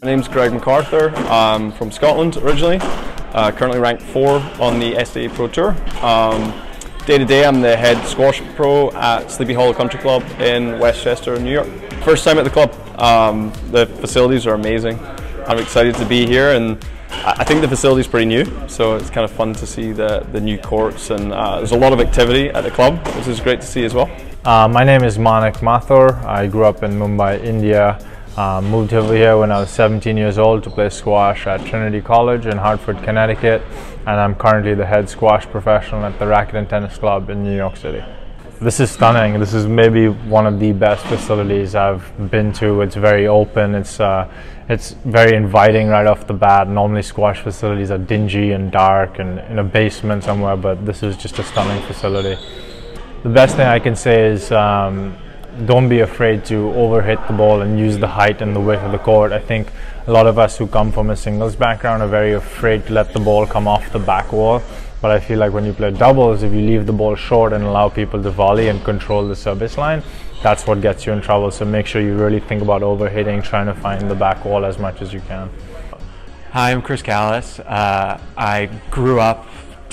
My name's Greg MacArthur. I'm from Scotland originally. Uh, currently ranked four on the SDA Pro Tour. Um, day to day, I'm the head squash pro at Sleepy Hollow Country Club in Westchester, New York. First time at the club. Um, the facilities are amazing. I'm excited to be here, and I think the facility is pretty new, so it's kind of fun to see the, the new courts. And uh, there's a lot of activity at the club, which is great to see as well. Uh, my name is Manek Mathur. I grew up in Mumbai, India. Uh, moved over here when I was 17 years old to play squash at Trinity College in Hartford, Connecticut, and I'm currently the head squash professional at the Racquet and Tennis Club in New York City. This is stunning. This is maybe one of the best facilities I've been to. It's very open. It's uh, it's very inviting right off the bat. Normally, squash facilities are dingy and dark and in a basement somewhere, but this is just a stunning facility. The best thing I can say is. Um, don't be afraid to overhit the ball and use the height and the width of the court. I think a lot of us who come from a singles background are very afraid to let the ball come off the back wall. But I feel like when you play doubles, if you leave the ball short and allow people to volley and control the service line, that's what gets you in trouble. So make sure you really think about overhitting, trying to find the back wall as much as you can. Hi, I'm Chris Callis. Uh, I grew up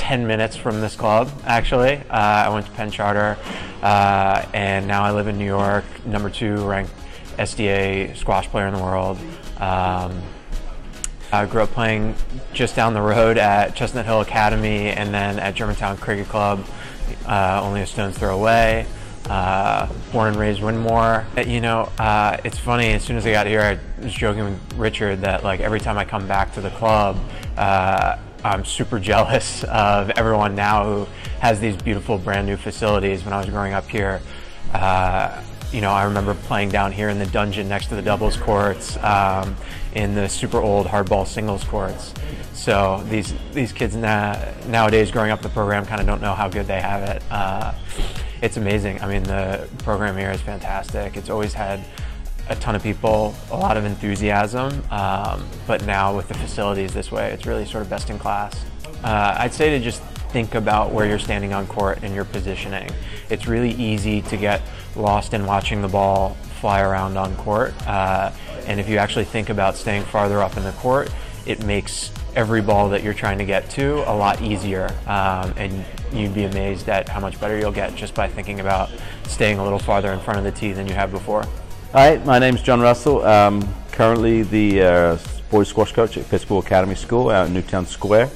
10 minutes from this club, actually. Uh, I went to Penn Charter, uh, and now I live in New York, number two ranked SDA squash player in the world. Um, I grew up playing just down the road at Chestnut Hill Academy and then at Germantown Cricket Club, uh, only a stone's throw away. Uh, born and raised Wyndmoor. You know, uh, it's funny. As soon as I got here, I was joking with Richard that like every time I come back to the club, uh, I'm super jealous of everyone now who has these beautiful brand new facilities. When I was growing up here, uh, you know, I remember playing down here in the dungeon next to the doubles courts, um, in the super old hardball singles courts. So these these kids na nowadays growing up the program kind of don't know how good they have it. Uh, it's amazing. I mean, the program here is fantastic. It's always had a ton of people, a lot of enthusiasm, um, but now with the facilities this way, it's really sort of best in class. Uh, I'd say to just think about where you're standing on court and your positioning. It's really easy to get lost in watching the ball fly around on court, uh, and if you actually think about staying farther up in the court, it makes every ball that you're trying to get to a lot easier, um, and you'd be amazed at how much better you'll get just by thinking about staying a little farther in front of the tee than you have before. Hi, my name's John Russell. Um, currently the uh, boys squash coach at Episcopal Academy School out in Newtown Square.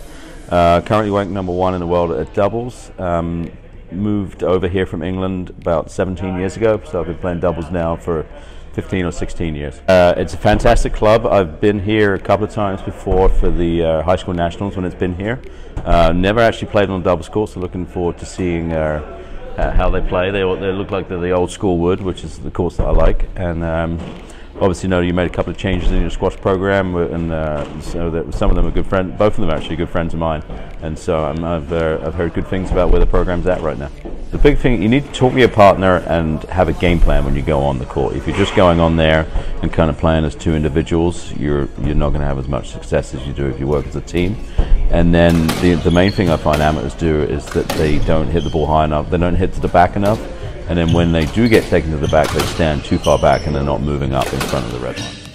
Uh, currently ranked number one in the world at doubles. Um, moved over here from England about 17 years ago, so I've been playing doubles now for 15 or 16 years. Uh, it's a fantastic club. I've been here a couple of times before for the uh, high school nationals when it's been here. Uh, never actually played on a doubles court, so looking forward to seeing uh, uh, how they play. They, they look like the old school wood, which is the course that I like. And um, obviously, know you made a couple of changes in your squash program, and uh, so that some of them are good friends. Both of them are actually good friends of mine, and so um, I've uh, I've heard good things about where the program's at right now. The big thing you need to talk to your partner and have a game plan when you go on the court. If you're just going on there and kind of playing as two individuals, you're you're not going to have as much success as you do if you work as a team. And then the, the main thing I find amateurs do is that they don't hit the ball high enough, they don't hit to the back enough, and then when they do get taken to the back, they stand too far back and they're not moving up in front of the red line.